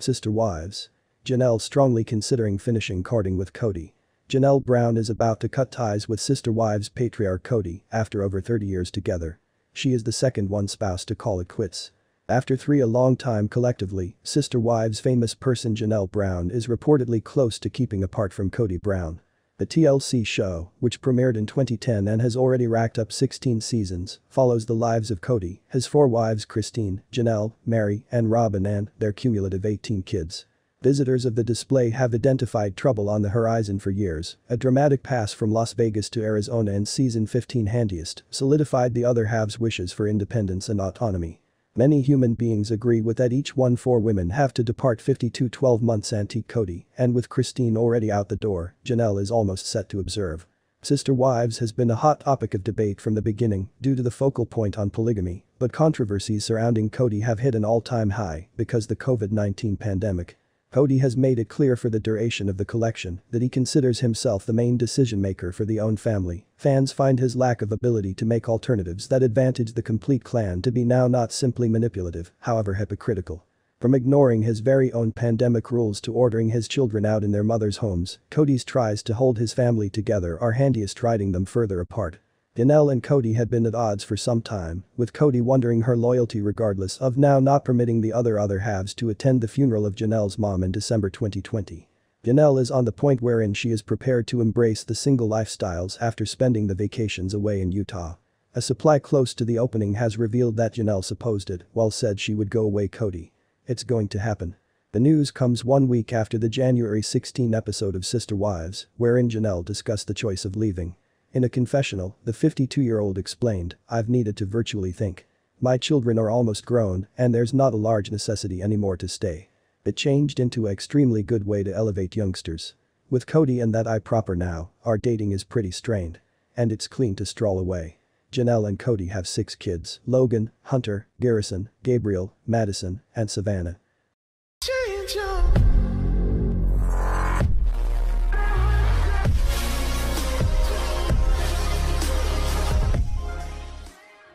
Sister wives. Janelle strongly considering finishing courting with Kody. Janelle Brown is about to cut ties with sister wives patriarch Kody after over 30 years together. She is the second one spouse to call it quits. After three a long time collectively, sister wives famous person Janelle Brown is reportedly close to keeping apart from Kody Brown. The TLC show, which premiered in 2010 and has already racked up 16 seasons, follows the lives of Kody, his four wives Christine, Janelle, Meri, and Robyn and their cumulative 18 kids. Visitors of the display have identified trouble on the horizon for years, a dramatic pass from Las Vegas to Arizona in season 15 handiest solidified the other half's wishes for independence and autonomy. Many human beings agree with that each one four women have to depart 52 12 months antique Kody, and with Christine already out the door, Janelle is almost set to observe. Sister Wives has been a hot topic of debate from the beginning due to the focal point on polygamy, but controversies surrounding Kody have hit an all-time high because the COVID-19 pandemic. Kody has made it clear for the duration of the collection that he considers himself the main decision maker for the own family. Fans find his lack of ability to make alternatives that advantage the complete clan to be now not simply manipulative, however hypocritical. From ignoring his very own pandemic rules to ordering his children out in their mother's homes, Kody's tries to hold his family together are handiest riding them further apart. Janelle and Kody had been at odds for some time, with Kody wondering her loyalty regardless of now not permitting the other other halves to attend the funeral of Janelle's mom in December 2020. Janelle is on the point wherein she is prepared to embrace the single lifestyles after spending the vacations away in Utah. A supply close to the opening has revealed that Janelle supposed it, while said she would go away Kody. It's going to happen. The news comes one week after the January 16 episode of Sister Wives, wherein Janelle discussed the choice of leaving. In a confessional, the 52-year-old explained, I've needed to virtually think. My children are almost grown and there's not a large necessity anymore to stay. It changed into a extremely good way to elevate youngsters. With Kody and that I proper now, our dating is pretty strained. And it's clean to stroll away. Janelle and Kody have six kids, Logan, Hunter, Garrison, Gabriel, Madison, and Savannah.